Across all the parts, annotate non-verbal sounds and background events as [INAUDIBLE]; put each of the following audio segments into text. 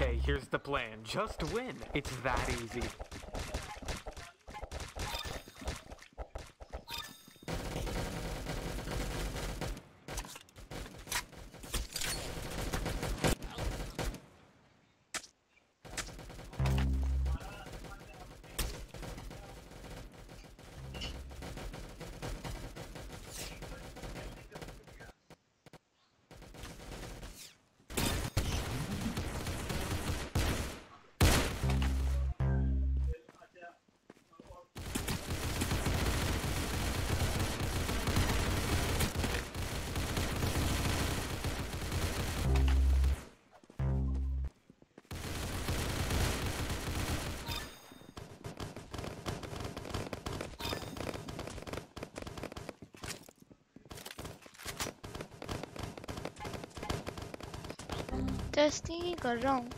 Okay, here's the plan. Just win. It's that easy. Testing ही कर रहा हूँ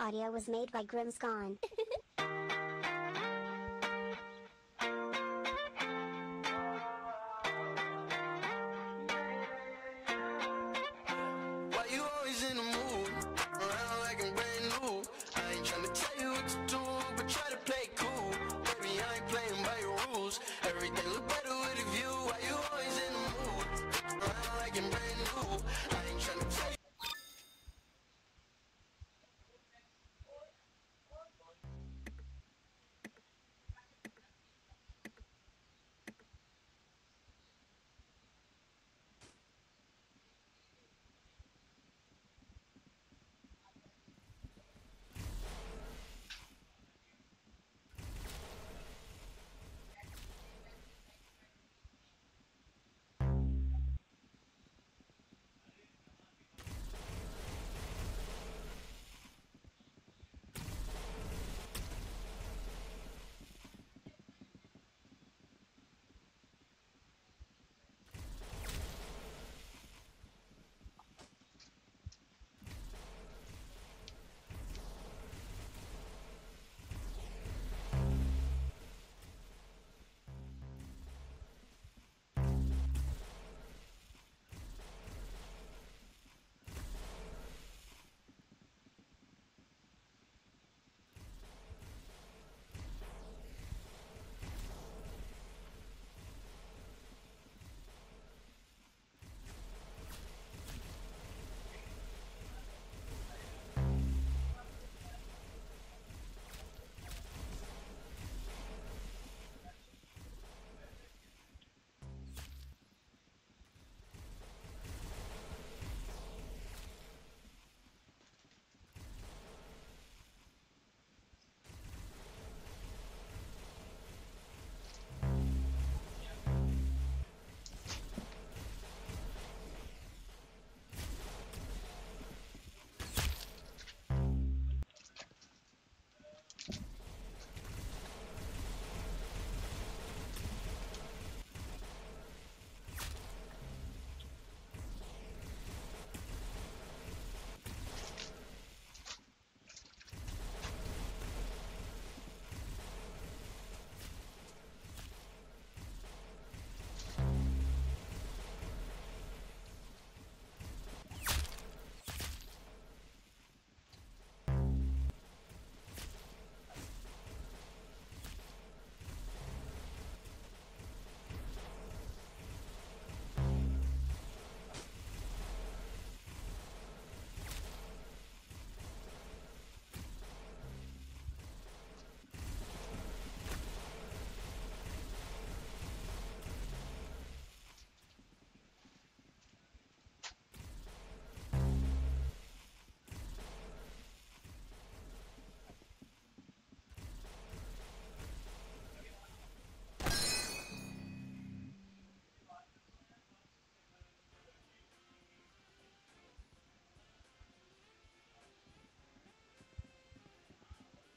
Audio was made by Grimscon. [LAUGHS]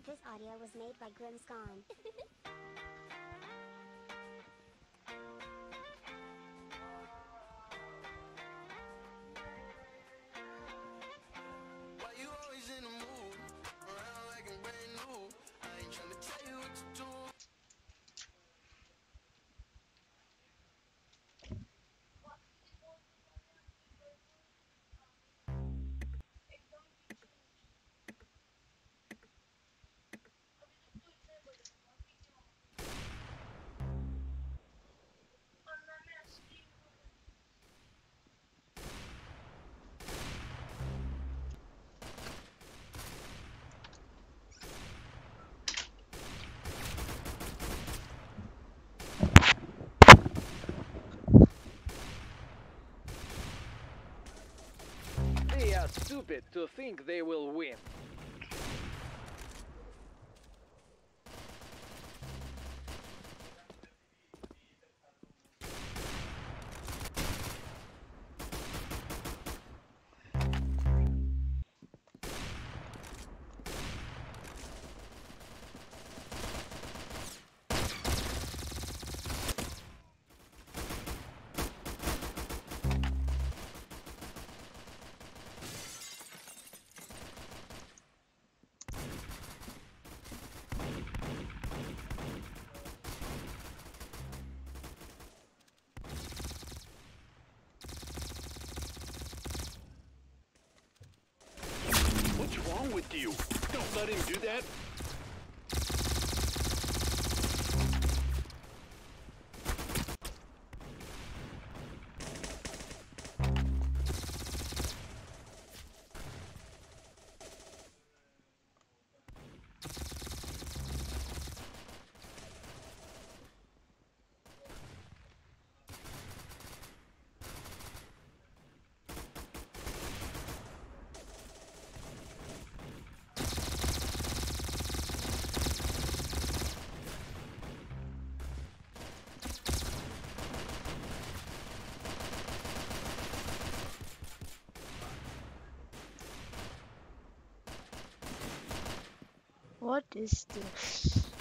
This audio was made by Grimscon. [LAUGHS] to think they will win. With you? Don't let him do that. What is this?